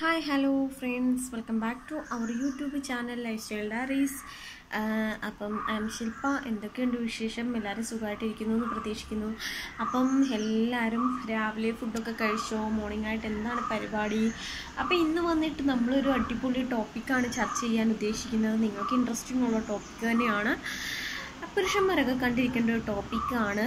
Hi hello friends welcome back to our YouTube channel life style diaries അപ്പം I am Shilpa എന്തൊക്കെയുണ്ട് വിശേഷം? എല്ലാവരും സുഖമായിട്ടിരിക്കുന്നു എന്ന് പ്രതീക്ഷിക്കുന്നു. അപ്പം എല്ലാവരും രാവിലെ ഫുഡൊക്കെ കഴിച്ചോ? മോർണിംഗ് ആയിട്ട് എന്താണ് പരിപാടി? അപ്പം ഇന്ന് വന്നിട്ട് നമ്മളൊരു അടിപൊളി ടോപ്പിക്കാണ് ചർച്ച ചെയ്യാൻ ഉദ്ദേശിക്കുന്നത്. നിങ്ങൾക്ക് ഇൻട്രസ്റ്റിംഗ് ഉള്ള ടോപ്പിക്ക് തന്നെയാണ്. പുരുഷന്മാരൊക്കെ കണ്ടിരിക്കേണ്ട ഒരു ടോപ്പിക്കാണ്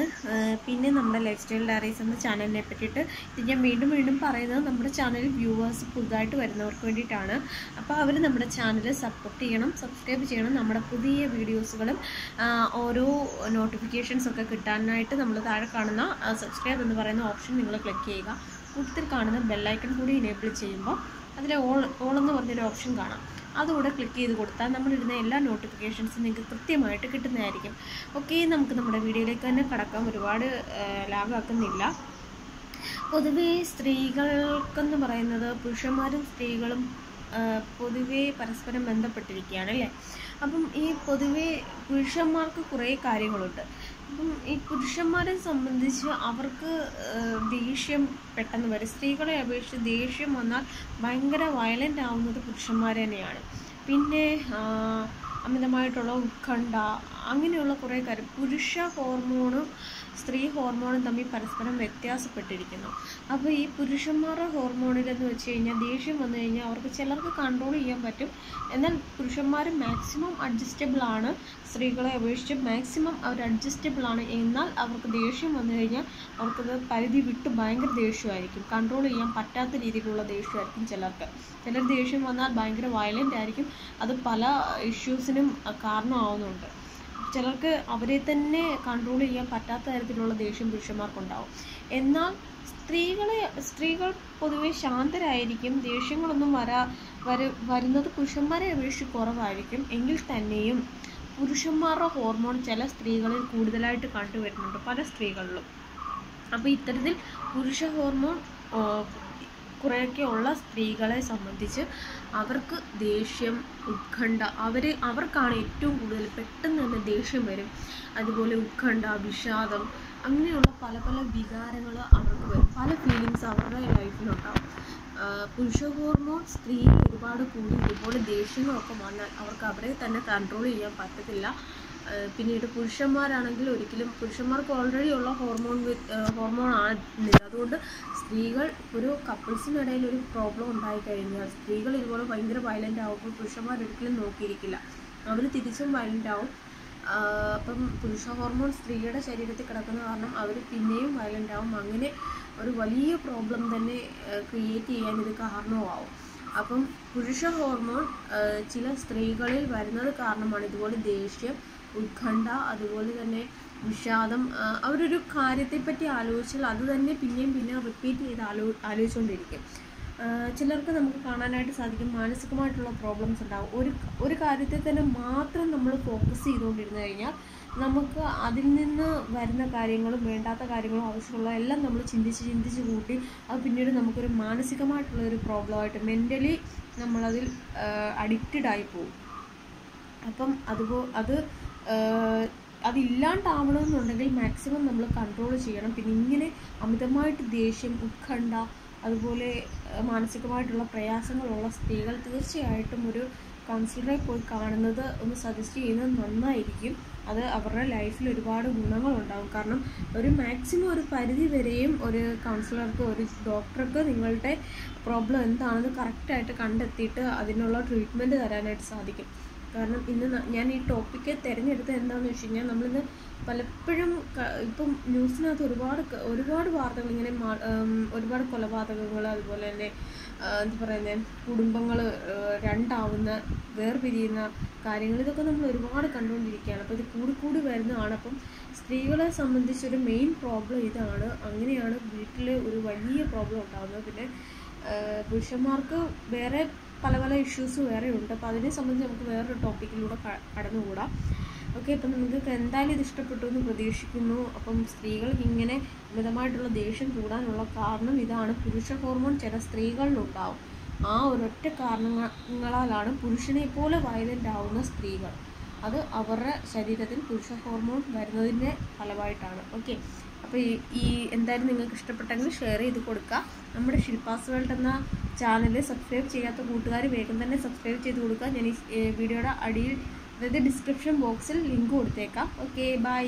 പിന്നെ നമ്മുടെ ലൈഫ് സ്റ്റൈൽ ഡയറീസ് എന്ന ചാനലിനെ പറ്റിയിട്ട് ഇത് ഞാൻ വീണ്ടും വീണ്ടും പറയുന്നത് നമ്മുടെ ചാനൽ വ്യൂവേഴ്സ് പുതുതായിട്ട് വരുന്നവർക്ക് വേണ്ടിയിട്ടാണ്. അപ്പോൾ അവർ നമ്മുടെ ചാനൽ സപ്പോർട്ട് ചെയ്യണം സബ്സ്ക്രൈബ് ചെയ്യണം. നമ്മുടെ പുതിയ വീഡിയോസുകളും ഓരോ നോട്ടിഫിക്കേഷൻസ് ഒക്കെ കിട്ടാനായിട്ട് നമ്മൾ താഴെ കാണുന്ന സബ്സ്ക്രൈബ് എന്ന് പറയുന്ന ഓപ്ഷൻ നിങ്ങൾ ക്ലിക്ക് ചെയ്യുക. കൂട്ടത്തിൽ കാണുന്ന ബെല്ലൈക്കൺ കൂടി ഇനേബിൾ ചെയ്യുമ്പോൾ അതിൽ ഓൾ ഓൾ എന്ന് പറഞ്ഞൊരു ഓപ്ഷൻ കാണാം. അതുകൂടെ ക്ലിക്ക് ചെയ്ത് കൊടുത്താൽ നമ്മളിടുന്ന എല്ലാ നോട്ടിഫിക്കേഷൻസും നിങ്ങൾക്ക് കൃത്യമായിട്ട് കിട്ടുന്നതായിരിക്കും. ഓക്കെ നമുക്ക് നമ്മുടെ വീഡിയോയിലേക്ക് തന്നെ കടക്കാം. ഒരുപാട് ലാഗാക്കുന്നില്ല. പൊതുവേ സ്ത്രീകൾക്കെന്ന് പറയുന്നത് പുരുഷന്മാരും സ്ത്രീകളും പൊതുവേ പരസ്പരം ബന്ധപ്പെട്ടിരിക്കുകയാണ് അല്ലേ? അപ്പം ഈ പൊതുവേ പുരുഷന്മാർക്ക് കുറേ കാര്യങ്ങളുണ്ട്. അപ്പം ഈ പുരുഷന്മാരെ സംബന്ധിച്ച് അവർക്ക് ദേഷ്യം പെട്ടെന്ന് വരും. സ്ത്രീകളെ അപേക്ഷിച്ച് ദേഷ്യം വന്നാൽ ഭയങ്കര വയലന്റ് ആവുന്നത് പുരുഷന്മാർ തന്നെയാണ്. പിന്നെ അമിതമായിട്ടുള്ള ഉത്കണ്ഠ അങ്ങനെയുള്ള കുറേ കാര്യം. പുരുഷ ഹോർമോണും സ്ത്രീ ഹോർമോണും തമ്മിൽ പരസ്പരം വ്യത്യാസപ്പെട്ടിരിക്കുന്നു. അപ്പോൾ ഈ പുരുഷന്മാരുടെ ഹോർമോണിലെന്ന് വെച്ച് കഴിഞ്ഞാൽ ദേഷ്യം വന്നു കഴിഞ്ഞാൽ അവർക്ക് ചിലർക്ക് കൺട്രോൾ ചെയ്യാൻ പറ്റും. എന്നാൽ പുരുഷന്മാർ മാക്സിമം അഡ്ജസ്റ്റബിൾ ആണ്. സ്ത്രീകളെ അപേക്ഷിച്ച് മാക്സിമം അവർ അഡ്ജസ്റ്റബിൾ ആണ്. എന്നാൽ അവർക്ക് ദേഷ്യം വന്നു കഴിഞ്ഞാൽ അവർക്കത് പരിധി വിട്ട് ഭയങ്കര ദേഷ്യമായിരിക്കും. കൺട്രോൾ ചെയ്യാൻ പറ്റാത്ത രീതിയിലുള്ള ദേഷ്യമായിരിക്കും ചിലർക്ക്. ചിലർ ദേഷ്യം വന്നാൽ ഭയങ്കര വയലന്റ് ആയിരിക്കും. അത് പല ഇഷ്യൂസിനും കാരണമാവുന്നുണ്ട്. ചിലർക്ക് അവരെ തന്നെ കൺട്രോൾ ചെയ്യാൻ പറ്റാത്ത തരത്തിലുള്ള ദേഷ്യം പുരുഷന്മാർക്കുണ്ടാവും. എന്നാൽ സ്ത്രീകളെ സ്ത്രീകൾ പൊതുവെ ശാന്തരായിരിക്കും. ദേഷ്യങ്ങളൊന്നും വരാ വര വരുന്നത് പുരുഷന്മാരെ അപേക്ഷിച്ച് കുറവായിരിക്കും. എങ്കിൽ തന്നെയും പുരുഷന്മാരുടെ ഹോർമോൺ ചില സ്ത്രീകളിൽ കൂടുതലായിട്ട് കണ്ടുവരുന്നുണ്ട് പല സ്ത്രീകളിലും. അപ്പോൾ ഇത്തരത്തിൽ പുരുഷ ഹോർമോൺ ആ, കുറേയൊക്കെ ഉള്ള സ്ത്രീകളെ സംബന്ധിച്ച് അവർക്ക് ദേഷ്യം ഉത്കണ്ഠ അവർ അവർക്കാണ് ഏറ്റവും കൂടുതൽ പെട്ടെന്ന് തന്നെ ദേഷ്യം വരും. അതുപോലെ ഉത്കണ്ഠ വിഷാദം അങ്ങനെയുള്ള പല പല വികാരങ്ങൾ അവർക്ക് വരും. പല ഫീലിങ്സ് അവരുടെ ലൈഫിലുണ്ടാവും പുരുഷ ഹോർമോൺ സ്ത്രീ ഒരുപാട് കൂടി ഇതുപോലെ ദേഷ്യങ്ങളൊക്കെ വന്നാൽ അവർക്ക് അവരെ തന്നെ കൺട്രോൾ ചെയ്യാൻ പറ്റത്തില്ല. പിന്നീട് പുരുഷന്മാരാണെങ്കിൽ ഒരിക്കലും പുരുഷന്മാർക്ക് ഓൾറെഡി ഉള്ള ഹോർമോൺ ഹോർമോൺ ആണില്ല അതുകൊണ്ട് സ്ത്രീകൾ ഒരു കപ്പിൾസിനിടയിൽ ഒരു പ്രോബ്ലം ഉണ്ടായി കഴിഞ്ഞാൽ സ്ത്രീകൾ ഇതുപോലെ ഭയങ്കര വയലന്റ് ആവുമ്പോൾ പുരുഷന്മാർ ഒരിക്കലും നോക്കിയിരിക്കില്ല. അവർ തിരിച്ചും വയലന്റ് ആവും. അപ്പം പുരുഷ ഹോർമോൺ സ്ത്രീയുടെ ശരീരത്തിൽ കിടക്കുന്ന കാരണം അവർ പിന്നെയും വയലന്റ് ആവും. അങ്ങനെ ഒരു വലിയ പ്രോബ്ലം തന്നെ ക്രിയേറ്റ് ചെയ്യാൻ ഇത് കാരണമാവും അപ്പം പുരുഷ ഹോർമോൺ ചില സ്ത്രീകളിൽ വരുന്നത് കാരണമാണ് ഇതുപോലെ ദേഷ്യം ഉത്കണ്ഠ അതുപോലെ തന്നെ വിഷാദം. അവരൊരു കാര്യത്തെപ്പറ്റി ആലോചിച്ചാൽ അത് തന്നെ പിന്നെയും പിന്നെ റിപ്പീറ്റ് ചെയ്ത് ആലോ ആലോചിച്ചുകൊണ്ടിരിക്കും ചിലർക്ക് നമുക്ക് കാണാനായിട്ട് സാധിക്കും മാനസികമായിട്ടുള്ള പ്രോബ്ലംസ് ഉണ്ടാകും ഒരു ഒരു കാര്യത്തിൽ തന്നെ മാത്രം നമ്മൾ ഫോക്കസ് ചെയ്തുകൊണ്ടിരുന്നു കഴിഞ്ഞാൽ നമുക്ക് അതിൽ നിന്ന് വരുന്ന കാര്യങ്ങളും വേണ്ടാത്ത കാര്യങ്ങളും ആവശ്യമുള്ള എല്ലാം നമ്മൾ ചിന്തിച്ച് ചിന്തിച്ച് കൂട്ടി അത് പിന്നീട് നമുക്കൊരു മാനസികമായിട്ടുള്ള ഒരു പ്രോബ്ലമായിട്ട് മെന്റലി നമ്മളതിൽ അഡിക്റ്റഡ് ആയി പോകും. അപ്പം അതുപോ അത് അതില്ലാണ്ടാവണമെന്നുണ്ടെങ്കിൽ മാക്സിമം നമ്മൾ കൺട്രോൾ ചെയ്യണം. പിന്നെ ഇങ്ങനെ അമിതമായിട്ട് ദേഷ്യം ഉത്കണ്ഠ അതുപോലെ മാനസികമായിട്ടുള്ള പ്രയാസങ്ങളുള്ള സ്ത്രീകൾ തീർച്ചയായിട്ടും ഒരു കൗൺസിലറെ പോയി കാണുന്നത് ഒന്ന് സജസ്റ്റ് ചെയ്യുന്നത് നന്നായിരിക്കും. അത് അവരുടെ ലൈഫിൽ ഒരുപാട് ഗുണങ്ങളുണ്ടാകും കാരണം ഒരു മാക്സിമം ഒരു പരിധി വരെയും ഒരു കൗൺസിലർക്ക് ഒരു ഡോക്ടർക്ക് നിങ്ങളുടെ പ്രോബ്ലം എന്താണെന്ന് കറക്റ്റായിട്ട് കണ്ടെത്തിയിട്ട് അതിനുള്ള ട്രീറ്റ്മെന്റ് തരാനായിട്ട് സാധിക്കും. കാരണം ഇന്ന് ഞാൻ ഈ ടോപ്പിക്ക് തിരഞ്ഞെടുത്തത് എന്താണെന്ന് വെച്ച് കഴിഞ്ഞാൽ നമ്മളിന്ന് പലപ്പോഴും ഇപ്പം ന്യൂസിനകത്ത് ഒരുപാട് ഒരുപാട് വാർത്തകൾ ഇങ്ങനെ ഒരുപാട് കൊലപാതകങ്ങൾ അതുപോലെ തന്നെ എന്താ പറയുന്നത് കുടുംബങ്ങൾ രണ്ടാവുന്ന വേർപിരിയുന്ന കാര്യങ്ങൾ ഇതൊക്കെ നമ്മൾ ഒരുപാട് കണ്ടുകൊണ്ടിരിക്കുകയാണ്. അപ്പോൾ ഇത് കൂടി കൂടി വരുന്നതാണ്. അപ്പം സ്ത്രീകളെ സംബന്ധിച്ചൊരു മെയിൻ പ്രോബ്ലം ഇതാണ്. അങ്ങനെയാണ് വീട്ടിൽ ഒരു വലിയ പ്രോബ്ലം ഉണ്ടാകുന്നത് പിന്നെ പുരുഷന്മാർക്ക് വേറെ പല പല ഇഷ്യൂസ് വേറെ ഉണ്ട്. അപ്പോൾ അതിനെ സംബന്ധിച്ച് നമുക്ക് വേറൊരു ടോപ്പിക്കിലൂടെ കടന്നുകൂടാം. ഓക്കെ അപ്പം നിങ്ങൾക്ക് എന്തായാലും ഇത് ഇഷ്ടപ്പെട്ടു എന്ന് പ്രതീക്ഷിക്കുന്നു. അപ്പം സ്ത്രീകൾക്ക് ഇങ്ങനെ അമിതമായിട്ടുള്ള ദേഷ്യം കൂടാനുള്ള കാരണം ഇതാണ്. പുരുഷ ഹോർമോൺ ചില സ്ത്രീകളിലുണ്ടാവും. ആ ഒരൊറ്റ കാരണങ്ങളാലാണ് പുരുഷനെ പോലെ വയലന്റ് ആവുന്ന സ്ത്രീകൾ. അത് അവരുടെ ശരീരത്തിൽ പുരുഷ ഹോർമോൺ വരുന്നതിന്റെ ഫലമായിട്ടാണ്. ഓക്കെ അപ്പോൾ ഈ എന്തായാലും നിങ്ങൾക്ക് ഇഷ്ടപ്പെട്ടെങ്കിൽ ഷെയർ ചെയ്ത് കൊടുക്കുക. നമ്മുടെ ശില്പാസ് വേൾഡ് എന്ന ചാനൽ സബ്സ്ക്രൈബ് ചെയ്യാത്ത കൂട്ടുകാർ വേഗം തന്നെ സബ്സ്ക്രൈബ് ചെയ്ത് കൊടുക്കുക. ഞാൻ ഈ വീഡിയോയുടെ അടിയിൽ അതായത് ഡിസ്ക്രിപ്ഷൻ ബോക്സിൽ ലിങ്ക് കൊടുത്തേക്കാം. Okay bye